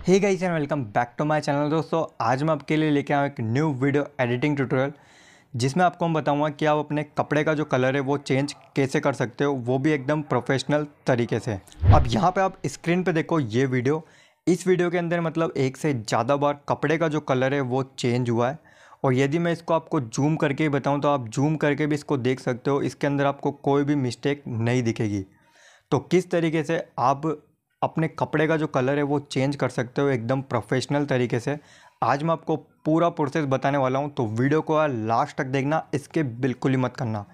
Hey guys and welcome back to my channel दोस्तों। आज मैं आपके लिए लेके आया एक न्यू वीडियो एडिटिंग ट्यूटोरियल जिसमें आपको मैं बताऊँगा कि आप अपने कपड़े का जो कलर है, वो चेंज कैसे कर सकते हो, वो भी एकदम प्रोफेशनल तरीके से। अब यहाँ पे आप स्क्रीन पे देखो ये वीडियो इस वीडियो के अंदर मतलब एक से ज़्यादा बार कपड़े का जो कलर है, वो चेंज हुआ है। और यदि मैं इसको आपको जूम करके बताऊँ तो आप जूम करके भी इसको देख सकते हो, इसके अंदर आपको कोई भी मिस्टेक नहीं दिखेगी। तो किस तरीके से आप अपने कपड़े का जो कलर है वो चेंज कर सकते हो एकदम प्रोफेशनल तरीके से। आज मैं आपको पूरा प्रोसेस बताने वाला हूँ तो वीडियो को लास्ट तक देखना, इसके बिल्कुल ही मत करना।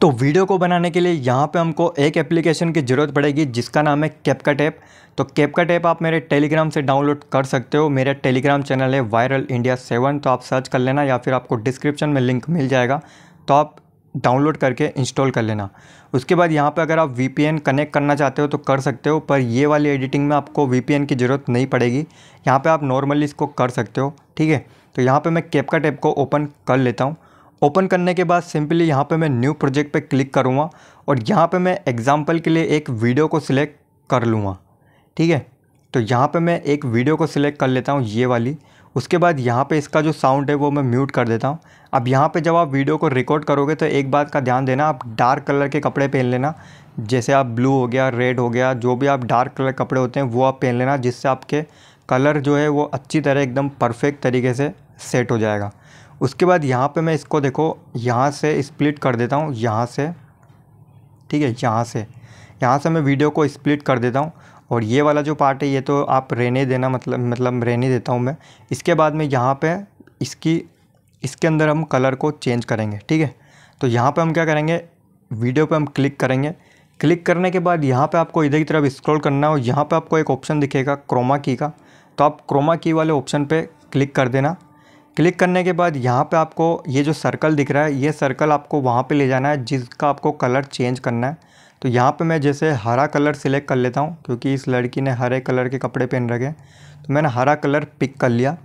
तो वीडियो को बनाने के लिए यहाँ पे हमको एक एप्लीकेशन की ज़रूरत पड़ेगी, जिसका नाम है कैपका टैप तो कैपका टैप आप मेरे टेलीग्राम से डाउनलोड कर सकते हो। मेरा टेलीग्राम चैनल है वायरल इंडिया सेवन तो आप सर्च कर लेना या फिर आपको डिस्क्रिप्शन में लिंक मिल जाएगा। तो आप डाउनलोड करके इंस्टॉल कर लेना। उसके बाद यहाँ पर अगर आप वीपीएन कनेक्ट करना चाहते हो तो कर सकते हो, पर ये वाली एडिटिंग में आपको वीपीएन की ज़रूरत नहीं पड़ेगी। यहाँ पर आप नॉर्मली इसको कर सकते हो, ठीक है? तो यहाँ पर मैं कैप का टैप को ओपन कर लेता हूँ। ओपन करने के बाद सिंपली यहाँ पे मैं न्यू प्रोजेक्ट पे क्लिक करूँगा और यहाँ पे मैं एग्ज़ाम्पल के लिए एक वीडियो को सिलेक्ट कर लूँगा, ठीक है? तो यहाँ पे मैं एक वीडियो को सिलेक्ट कर लेता हूँ, ये वाली। उसके बाद यहाँ पे इसका जो साउंड है वो मैं म्यूट कर देता हूँ। अब यहाँ पे जब आप वीडियो को रिकॉर्ड करोगे तो एक बात का ध्यान देना, आप डार्क कलर के कपड़े पहन लेना। जैसे आप ब्लू हो गया रेड हो गया, जो भी आप डार्क कलर कपड़े होते हैं, वो आप पहन लेना, जिससे आपके कलर जो है वो अच्छी तरह एकदम परफेक्ट तरीके से सेट हो जाएगा। उसके बाद यहाँ पे मैं इसको देखो, यहाँ से स्प्लिट कर देता हूँ, यहाँ से, ठीक है, यहाँ से। यहाँ से मैं वीडियो को स्प्लिट कर देता हूँ। और ये वाला जो पार्ट है, ये तो आप रहने देना मतलब मतलब रहने देता हूँ मैं। इसके बाद में यहाँ पे इसकी, इसके अंदर हम कलर को चेंज करेंगे, ठीक है? तो यहाँ पे हम क्या करेंगे? वीडियो पे हम क्लिक करेंगे। क्लिक करने के बाद यहाँ पे आपको इधर की तरफ़ स्क्रॉल करना है यहाँ पे आपको एक ऑप्शन दिखेगा क्रोमा की का। तो आप क्रोमा की वाले ऑप्शन पे क्लिक कर देना। क्लिक करने के बाद यहाँ पे आपको ये जो सर्कल दिख रहा है, ये सर्कल आपको वहाँ पे ले जाना है, जिसका आपको कलर चेंज करना है। तो यहाँ पे मैं जैसे हरा कलर सिलेक्ट कर लेता हूँ, क्योंकि इस लड़की ने हरे कलर के कपड़े पहन रखे तो मैंने हरा कलर पिक कर लिया।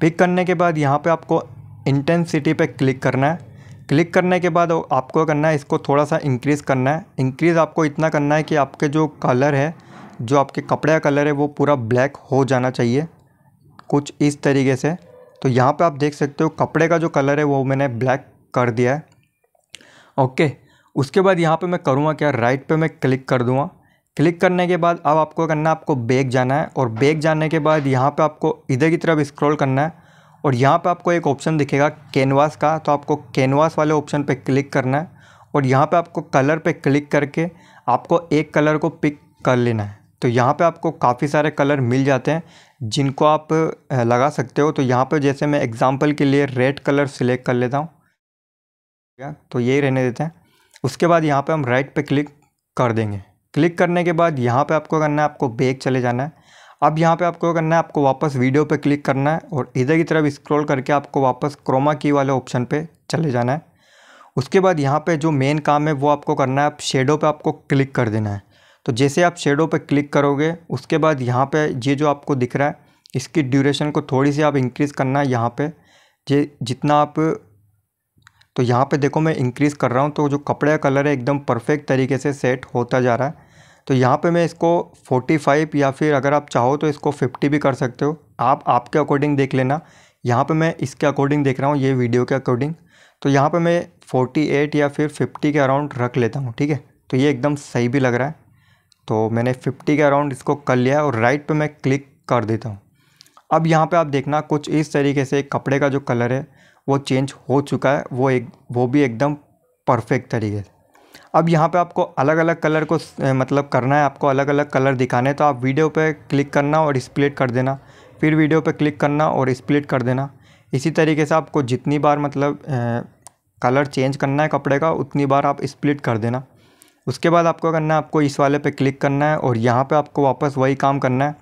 पिक करने के बाद यहाँ पे आपको इंटेंसिटी पे क्लिक करना है। क्लिक करने के बाद आपको करना है, इसको थोड़ा सा इंक्रीज़ करना है। इंक्रीज़ आपको इतना करना है कि आपके जो कलर है, जो आपके कपड़े का कलर है, वो पूरा ब्लैक हो जाना चाहिए, कुछ इस तरीके से। तो यहाँ पे आप देख सकते हो, कपड़े का जो कलर है, वो मैंने ब्लैक कर दिया है। ओके उसके बाद यहाँ पे मैं करूँगा क्या? राइट पे मैं क्लिक कर दूँगा। क्लिक करने के बाद अब आपको करना है? आपको बैग जाना है और बैग जाने के बाद यहाँ पे आपको इधर की तरफ़ स्क्रॉल करना है और यहाँ पे आपको एक ऑप्शन दिखेगा कैनवास का। तो आपको कैनवास वाले ऑप्शन पे क्लिक करना है और यहाँ पे आपको कलर पे क्लिक करके आपको एक कलर को पिक कर लेना है। तो यहाँ पे आपको काफ़ी सारे कलर मिल जाते हैं जिनको आप लगा सकते हो। तो यहाँ पे जैसे मैं एग्ज़ाम्पल के लिए रेड कलर सिलेक्ट कर लेता हूँ? तो यही रहने देते हैं। उसके बाद यहाँ पे हम राइट पे क्लिक कर देंगे। क्लिक करने के बाद यहाँ पे आपको करना है, आपको बैक चले जाना है। अब यहाँ पे आपको करना है, आपको वापस वीडियो पे क्लिक करना है और इधर की तरफ़ स्क्रॉल करके आपको वापस क्रोमा की वाले ऑप्शन पे चले जाना है। उसके बाद यहाँ पे जो मेन काम है, वो आपको करना है, आप शेडो पे आपको क्लिक कर देना है। तो जैसे आप शेडो पे क्लिक करोगे, उसके बाद यहाँ पे ये जो आपको दिख रहा है, इसकी ड्यूरेशन को थोड़ी सी आप इंक्रीज़ करना है यहाँ पे। जे जितना आप तो यहाँ पे देखो मैं इंक्रीज़ कर रहा हूँ तो जो कपड़े का कलर है एकदम परफेक्ट तरीके से सेट होता जा रहा है। तो यहाँ पे मैं इसको 45 या फिर अगर आप चाहो तो इसको 50 भी कर सकते हो। आप, आपके अकॉर्डिंग देख लेना। यहाँ पे मैं इसके अकॉर्डिंग देख रहा हूँ, ये वीडियो के अकॉर्डिंग तो यहाँ पे मैं 48 या फिर 50 के अराउंड रख लेता हूँ, ठीक है? तो ये एकदम सही भी लग रहा है। तो मैंने 50 के अराउंड इसको कर लिया और राइट पर मैं क्लिक कर देता हूँ। अब यहाँ पर आप देखना कुछ इस तरीके से कपड़े का जो कलर है वो चेंज हो चुका है, वो एक, वो भी एकदम परफेक्ट तरीके से। अब यहाँ पे आपको अलग अलग कलर को मतलब करना है, आपको अलग अलग कलर दिखाने तो आप वीडियो पे क्लिक करना और स्प्लिट कर देना। फिर वीडियो पे क्लिक करना और स्प्लिट कर देना। इसी तरीके से आपको जितनी बार मतलब कलर चेंज करना है कपड़े का, उतनी बार आप स्प्लिट कर देना। उसके बाद आपको करना है, आपको इस वाले पे क्लिक करना है और यहाँ पे आपको वापस वही काम करना है।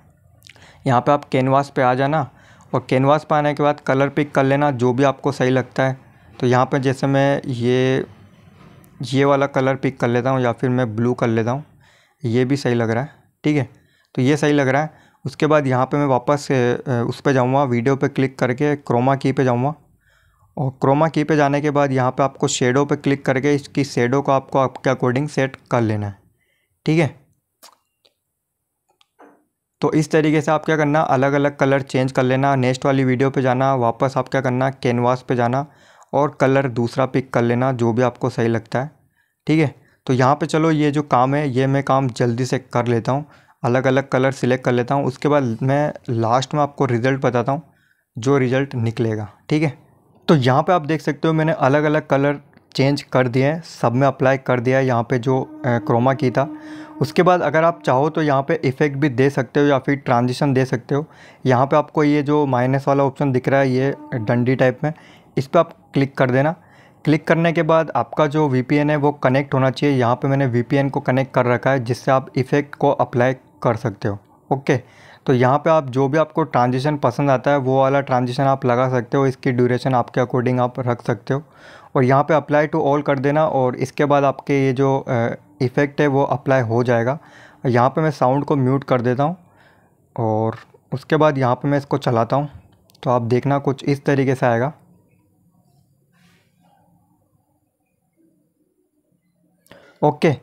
यहाँ पे आप कैनवास पे आ जाना और कैनवास पे आने के बाद कलर पिक कर लेना, जो भी आपको सही लगता है। तो यहाँ पर जैसे मैं ये ये वाला कलर पिक कर लेता हूँ या फिर मैं ब्लू कर लेता हूँ, ये भी सही लग रहा है, ठीक है? तो ये सही लग रहा है। उसके बाद यहाँ पे मैं वापस उस पर जाऊँगा वीडियो पे क्लिक करके क्रोमा की पे जाऊँगा। और क्रोमा की पे जाने के बाद यहाँ पे आपको शेडो पे क्लिक करके, इसकी शेडो को आपको, आपके अकॉर्डिंग सेट कर लेना है, ठीक है? तो इस तरीके से आप क्या करना अलग अलग कलर चेंज कर लेना नेक्स्ट वाली वीडियो पे जाना, वापस आप क्या करना कैनवास पे जाना और कलर दूसरा पिक कर लेना, जो भी आपको सही लगता है। ठीक है? तो यहाँ पे चलो, ये जो काम है, ये मैं काम जल्दी से कर लेता हूँ अलग अलग कलर सिलेक्ट कर लेता हूँ, उसके बाद मैं लास्ट में आपको रिज़ल्ट बताता हूँ, जो रिज़ल्ट निकलेगा। ठीक है? तो यहाँ पे आप देख सकते हो, मैंने अलग अलग कलर चेंज कर दिए हैं, सब में अप्लाई कर दिया है यहाँ पे जो क्रोमा की था। उसके बाद अगर आप चाहो तो यहाँ पे इफ़ेक्ट भी दे सकते हो या फिर ट्रांजिशन दे सकते हो। यहाँ पे आपको ये जो माइनस वाला ऑप्शन दिख रहा है, ये डंडी टाइप में, इस पर आप क्लिक कर देना। क्लिक करने के बाद आपका जो वीपीएन है वो कनेक्ट होना चाहिए। यहाँ पर मैंने वीपीएन को कनेक्ट कर रखा है, जिससे आप इफ़ेक्ट को अप्लाई कर सकते हो। ओके? तो यहाँ पे आप जो भी आपको ट्रांजिशन पसंद आता है, वो वाला ट्रांजिशन आप लगा सकते हो, इसकी ड्यूरेशन आपके अकॉर्डिंग आप रख सकते हो। और यहाँ पे अप्लाई टू ऑल कर देना और इसके बाद आपके ये जो इफ़ेक्ट है वो अप्लाई हो जाएगा। यहाँ पे मैं साउंड को म्यूट कर देता हूँ और उसके बाद यहाँ पे मैं इसको चलाता हूँ। तो आप देखना कुछ इस तरीके से आएगा। ओके।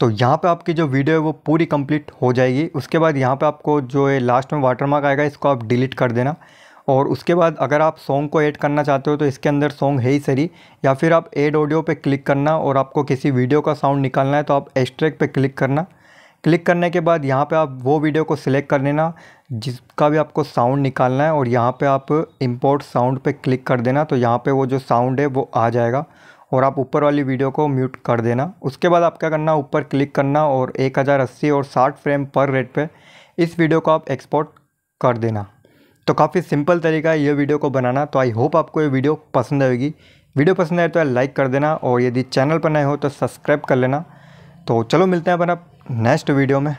तो यहाँ पे आपकी जो वीडियो है वो पूरी कंप्लीट हो जाएगी। उसके बाद यहाँ पे आपको जो है लास्ट में वाटरमार्क आएगा, इसको आप डिलीट कर देना। और उसके बाद अगर आप सॉन्ग को ऐड करना चाहते हो तो इसके अंदर सॉन्ग है ही सही। या फिर आप एड ऑडियो पे क्लिक करना और आपको किसी वीडियो का साउंड निकालना है तो आप एस्ट्रैक पे क्लिक करना। क्लिक करने के बाद यहाँ पे आप वो वीडियो को सिलेक्ट कर लेना जिसका भी आपको साउंड निकालना है। और यहाँ पे आप इंपोर्ट साउंड पे क्लिक कर देना तो यहाँ पे वो जो साउंड है वो आ जाएगा। और आप ऊपर वाली वीडियो को म्यूट कर देना। उसके बाद आप क्या करना, ऊपर क्लिक करना और एक हज़ार अस्सी और साठ फ्रेम पर रेट पे इस वीडियो को आप एक्सपोर्ट कर देना। तो काफ़ी सिंपल तरीका है ये वीडियो को बनाना। तो आई होप आपको ये वीडियो पसंद आएगी। वीडियो पसंद आए तो लाइक कर देना और यदि चैनल पर नए हो तो सब्सक्राइब कर लेना। तो चलो मिलते हैं अपन अब नेक्स्ट वीडियो में।